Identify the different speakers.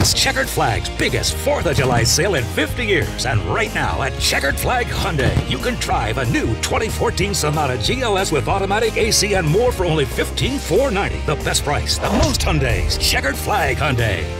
Speaker 1: It's Checkered Flag's biggest 4th of July sale in 50 years. And right now at Checkered Flag Hyundai, you can drive a new 2014 Sonata GLS with automatic AC and more for only $15,490. The best price, the most Hyundais. Checkered Flag Hyundai.